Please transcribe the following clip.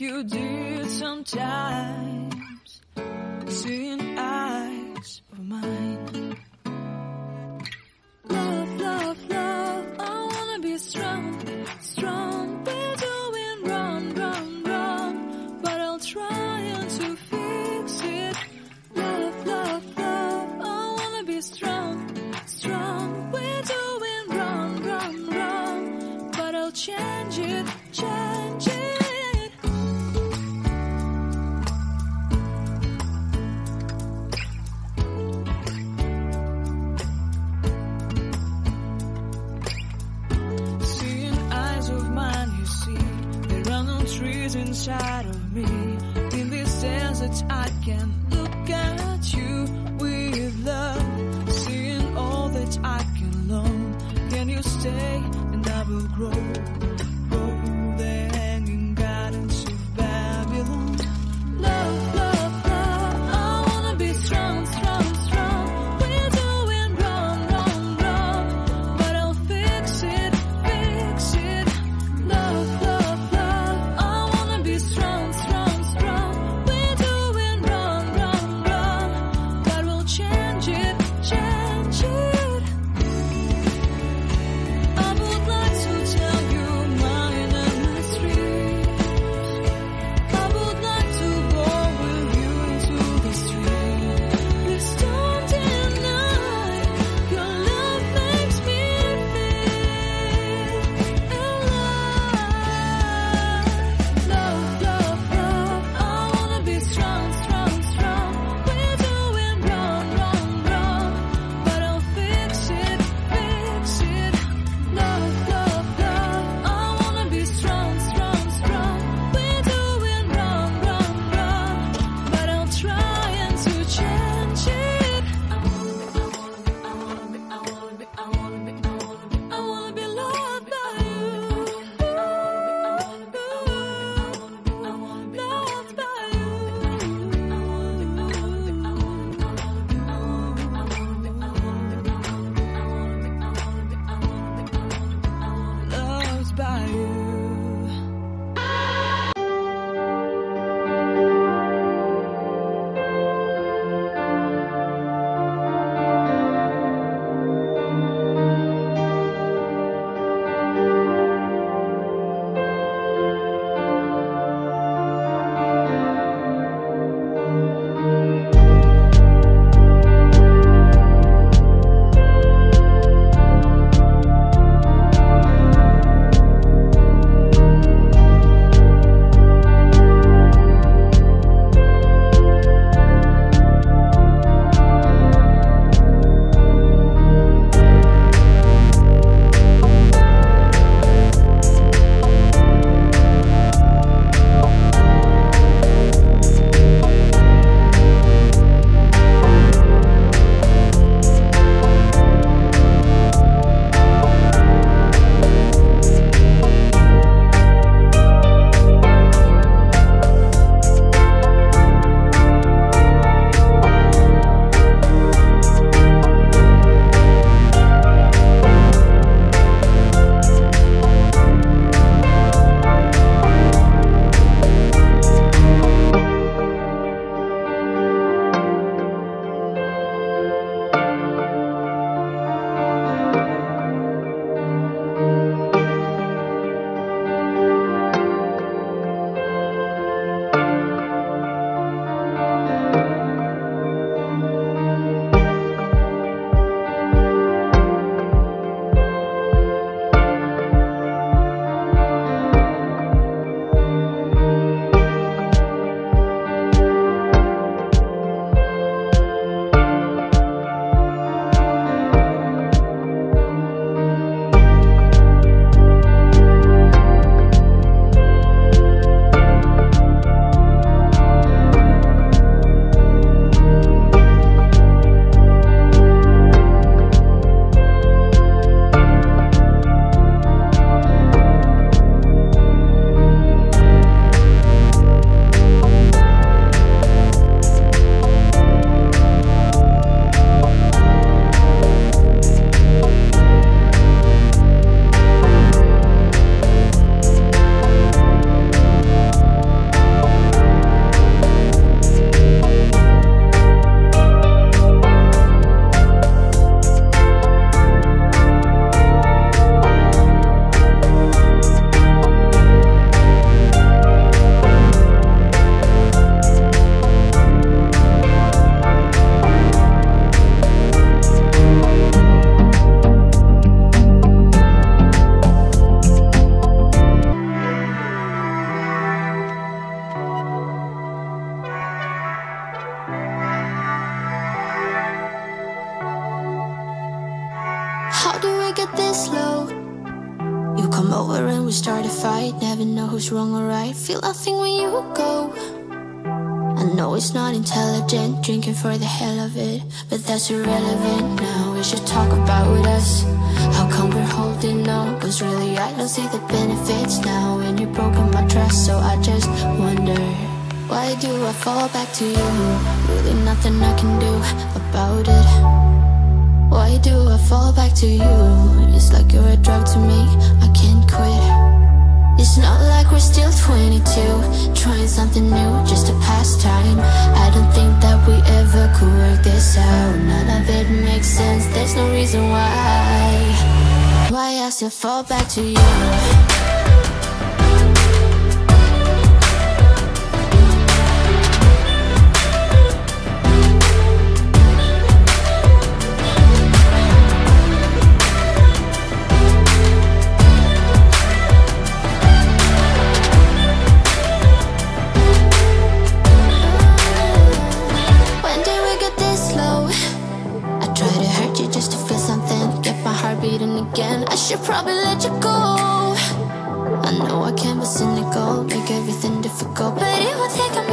you did sometimes. Seeing inside of me. In this desert, that I can this low. You come over and we start a fight. Never know who's wrong or right. Feel nothing when you go. I know it's not intelligent Drinking for the hell of it But that's irrelevant. Now We should talk about us. How come we're holding on? Cause really I don't see the benefits. Now And you've broken my trust So I just wonder Why do I fall back to you? Really nothing I can do about it why do I fall back to you? It's like you're a drug to me, I can't quit. It's not like we're still 22 Trying something new, just a pastime I don't think that we ever could work this out. None of it makes sense, there's no reason why. Why I still fall back to you again. I should probably let you go. I know I can be cynical Make everything difficult. But it will take a